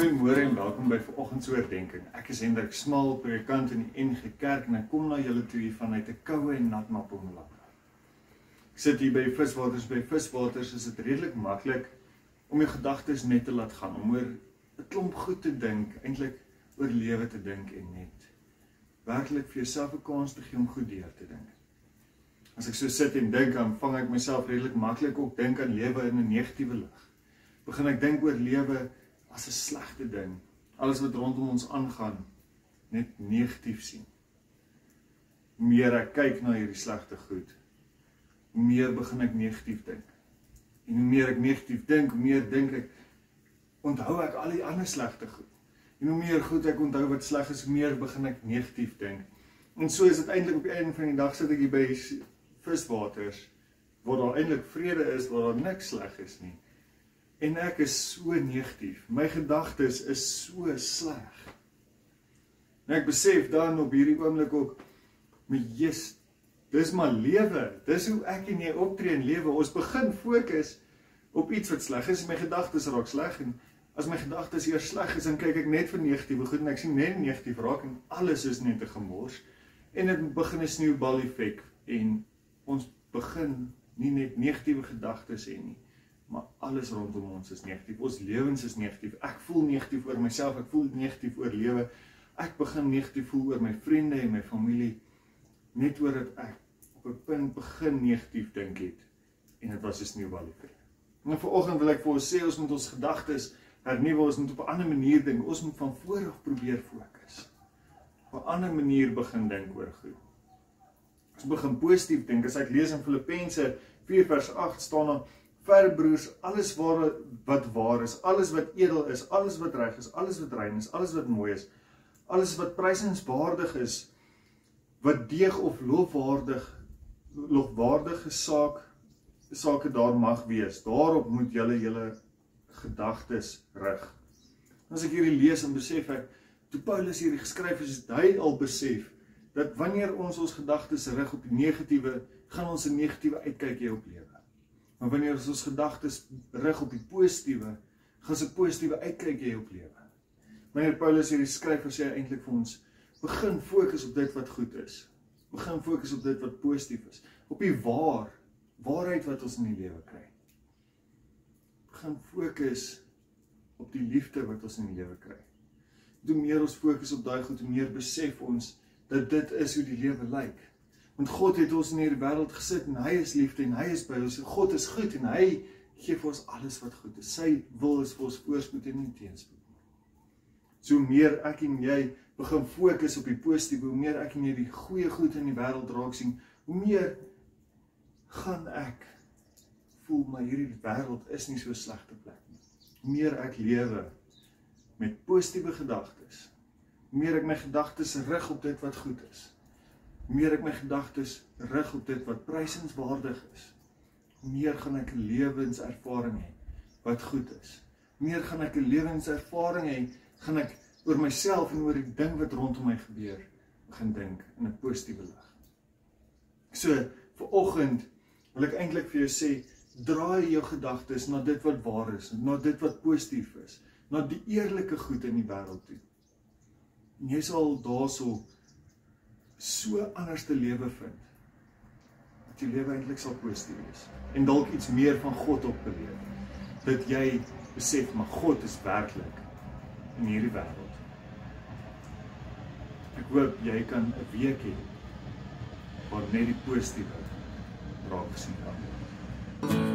Goeiemôre en welkom by vanoggend se oordeenking. Ek is Hendrik Smal, predikant in die NG Kerk en ek kom na julle toe hier vanuit 'n koue en nat Mpumalanga. Ek sit hier by Viswaters by Viswaters is dit redelik maklik om jou gedagtes net te laat gaan, om oor 'n klomp goed te dink, eintlik oor lewe te dink en net werklik vir jouself 'n kans te gee om goed deur te dink. As ek so sit en dink, dan vang ek myself redelik maklik op dink aan lewe in 'n negatiewe lig. Begin ek dink oor lewe as 'n slegte ding. Alles wat rondom ons aangaan net negatief sien. Hoe meer ek kyk na hierdie slegte goed, hoe meer begin ek negatief dink. En hoe meer ek negatief dink, hoe meer dink ek onthou ek al die ander slegte goed. En hoe meer goed ek onthou wat sleg is, hoe meer begin ek negatief dink. En so is dit eintlik op die einde van die dag sit ek hier by viswaters waar daar eintlik vrede is, waar daar niks sleg is nie en ek is so negatief. My gedagtes is so sleg. En ek besef dan op hierdie oomblik ook my Jesus, dis maar lewe. Dis hoe ek en jy optree in lewe. Ons begin fokus op iets wat sleg is. My gedagtes raak sleg en as my gedagtes eers sleg is, dan kyk ek net vir negatiewe goed en ek sien net negatief raak en alles is net 'n gemors. En dit begin 'n sneeubal effek en ons begin nie net negatiewe gedagtes hê nie maar alles rondom ons is negatief. Ons lewens is negatief. Ek voel negatief oor myself, ek voel negatief oor lewe. Ek begin negatief voel oor my vriende en my familie net oor dat ek op 'n punt begin negatief dink het en dit was 'n sneeubal effek. En vanoggend wil ek vir ons sê ons moet ons gedagtes hernuwe, ons moet op 'n ander manier dink. Ons moet van voor af probeer fokus. Op 'n ander manier begin dink oor goed. Ons begin positief dink. As ek lees in Filippense 4 vers 8 staan daar Verder broers, alles waar wat waar is, alles wat edel is, alles wat reg is, alles wat rein is, alles wat mooi is, alles wat prysenswaardig is, wat deeg of lofwaardig lofwaardige saak sake daar mag wees. Daarop moet julle julle gedagtes rig. As ek hierdie lees en besef ek toe Paulus hierdie geskryf het, het hy al besef dat wanneer ons ons gedagtes rig op die negatiewe, gaan ons 'n negatiewe uitkyk hê op lewe. Maar wanneer ons ons gedagtes rig op die positiewe, gaan se positiewe uitkyk jy op lewe. Wanneer Paulus hierdie skryf, sê hy eintlik vir ons: begin fokus op dit wat goed is. Begin fokus op dit wat positief is, op die waar, waarheid wat ons in die lewe kry. Begin fokus op die liefde wat ons in die lewe kry. Hoe meer ons fokus op daai goed, hoe meer besef ons dat dit is hoe die lewe lyk. Want God het ons in hierdie wêreld gesit en hy is liefde en hy is by ons. God is goed en hy gee vir ons alles wat goed is. Sy wil is vir ons voorspoed en nie teenspoed nie. So meer ek en jy begin fokus op die positiewe, hoe meer ek en jy die goeie goed in die wêreld raak sien, hoe meer gaan ek voel maar hierdie wêreld is nie so slegte plek nie. Hoe meer ek lewe met positiewe gedagtes, hoe meer ek my gedagtes rig op dit wat goed is meer ek my gedagtes rig op dit wat prysenswaardig is, meer gaan ek 'n lewenservaring hê wat goed is. Meer gaan ek 'n lewenservaring hê, gaan ek oor myself en oor die ding wat rondom my gebeur begin dink in 'n positiewe lig. So, vir oggend wil ek eintlik vir jou sê, draai jou gedagtes na dit wat waar is, na dit wat positief is, na die eerlike goed in die wêreld toe. En jy sal daarso so anders te lewe vind. Dat jou lewe eintlik sal positief wees en dalk iets meer van God op te leef. Dat jy besef maar God is werklik in hierdie wêreld. Ek hoop jy kan 'n week hê waar net die positiewe raak sien kan.